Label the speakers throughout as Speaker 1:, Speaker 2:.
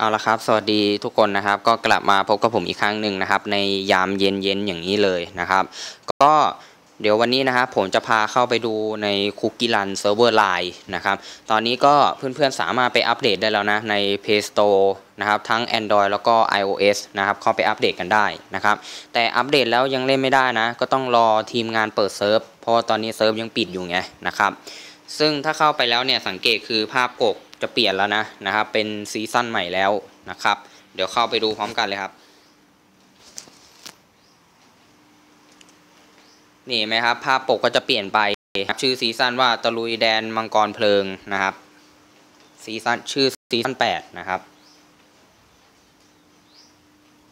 Speaker 1: เอาละครับ สวัสดีทุกคนนะครับ ก็กลับมาพบกับผมอีกครั้งหนึ่งนะครับ ในยามเย็นๆอย่างนี้เลยนะครับ ก็เดี๋ยววันนี้นะครับผมจะพาเข้าไปดูในคุกกี้รันเซิร์ฟเวอร์ไลน์นะครับ ตอนนี้ก็เพื่อนๆสามารถไปอัปเดตได้แล้วนะ ใน Play Store นะครับ ทั้ง Android แล้วก็ iOS นะครับ เข้าไปอัปเดตกันได้นะครับ แต่อัปเดตแล้วยังเล่นไม่ได้นะ ก็ต้องรอทีมงานเปิดเซิร์ฟ เพราะว่าตอนนี้เซิร์ฟยังปิดอยู่ไงนะครับ ซึ่งถ้าเข้าไปแล้วเนี่ยสังเกตคือภาพปกจะเปลี่ยนแล้วนะนะครับ เป็นซีซั่นใหม่แล้วนะครับ เดี๋ยวเข้าไปดูพร้อมกันเลยครับ นี่เห็นไหมครับ ภาพปกก็จะเปลี่ยนไปชื่อซีซั่นว่าตะลุยแดนมังกรเพลิงนะครับซีซั่นชื่อซีซั่นแปดนะครับ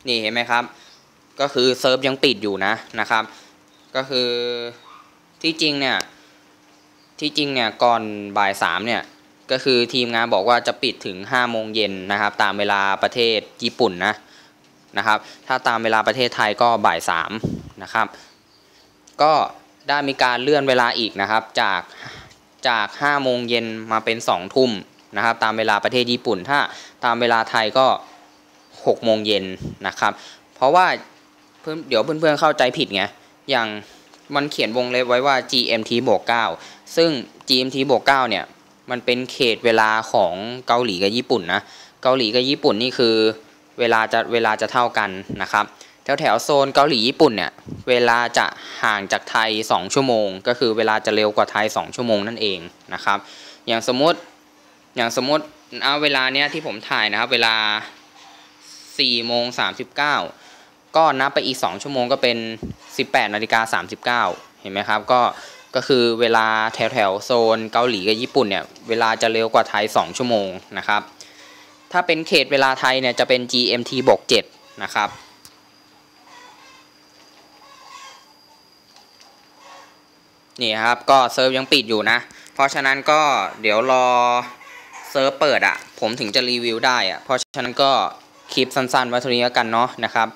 Speaker 1: นี่เห็นไหมครับ ก็คือเซิร์ฟยังปิดอยู่นะนะครับ ก็คือที่จริงเนี่ย ที่จริงเนี่ยก่อนบ่ายสามเนี่ยก็คือทีมงานบอกว่าจะปิดถึง5โมงเย็นนะครับ ตามเวลาประเทศญี่ปุ่นนะนะครับ ถ้าตามเวลาประเทศไทยก็บ่ายสามนะครับ ก็ได้มีการเลื่อนเวลาอีกนะครับ จากจาก5โมงเย็นมาเป็น2ทุ่มนะครับ ตามเวลาประเทศญี่ปุ่น ถ้าตามเวลาไทยก็6โมงเย็นนะครับ เพราะว่าเพื่อนเดี๋ยวเพื่อนๆเข้าใจผิดไงอย่าง มันเขียนวงเล็บไว้ว่า GMT บวก9ซึ่ง GMT บวก9เนี่ย มันเป็นเขตเวลาของเกาหลีกับญี่ปุ่นนะ เกาหลีกับญี่ปุ่นนี่คือ เวลาจะเวลาจะเท่ากันนะครับ แถวแถวโซนเกาหลีญี่ปุ่นเนี่ย เวลาจะห่างจากไทย 2 ชั่วโมง ก็คือเวลาจะเร็วกว่าไทย 2 ชั่วโมงนั่นเองนะครับ อย่างสมมติ อย่างสมมติเอาเวลาเนี้ยที่ผมถ่ายนะครับ เวลา4โมง39 ก็นับไปอีก 2 ชั่วโมงก็เป็น 18นาฬิกา39 เห็นไหมครับ ก็ก็คือเวลาแถวแถวโซนเกาหลีกับญี่ปุ่นเนี่ย เวลาจะเร็วกว่าไทย 2 ชั่วโมงนะครับ ถ้าเป็นเขตเวลาไทยเนี่ยจะเป็น GMT บวก7นะครับนี่ครับก็เซิร์ฟยังปิดอยู่นะ เพราะฉะนั้นก็เดี๋ยวรอเซิร์ฟเปิดอะ่ะ ผมถึงจะรีวิวได้อะ่ะ เพราะฉะนั้นก็คลิปสั้นๆไว้เท่านี้แล้วกันเนาะนะครับ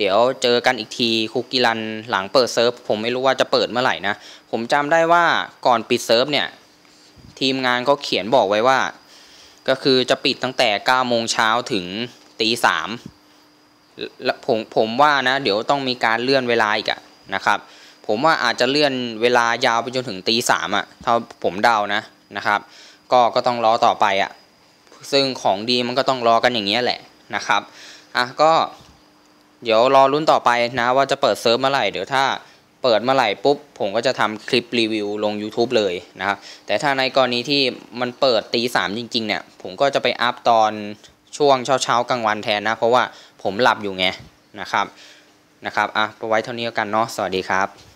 Speaker 1: เดี๋ยวเจอกันอีกทีคุกกี้รันหลังเปิดเซิร์ฟผมไม่รู้ว่าจะเปิดเมื่อไหร่นะ ผมจำได้ว่าก่อนปิดเซิร์ฟเนี่ย ทีมงานก็เขียนบอกไว้ว่า ก็คือจะปิดตั้งแต่9โมงเช้าถึงตีสามแล้วผมผมว่านะ เดี๋ยวต้องมีการเลื่อนเวลาอีกอะนะครับ ผมว่าอาจจะเลื่อนเวลายาวไปจนถึงตีสามอะถ้าผมเดานะนะครับ ก็ก็ต้องรอต่อไปอะซึ่งของดีมันก็ต้องรอกันอย่างเงี้ยแหละนะครับอะก็ เดี๋ยวรอรุ่นต่อไปนะว่าจะเปิดเซิร์ฟเมื่อไหร่เดี๋ยวถ้าเปิดเมื่อไหร่ปุ๊บผมก็จะทำคลิปรีวิวลง YouTube เลยนะครับแต่ถ้าในกรณีที่มันเปิดตีสามจริง ๆ เนี่ย ผมก็จะไปอัพตอนช่วงเช้าๆกลางวันแทนนะ เพราะว่าผมหลับอยู่ไงนะครับนะครับอะไปไว้เท่านี้กันเนาะสวัสดีครับ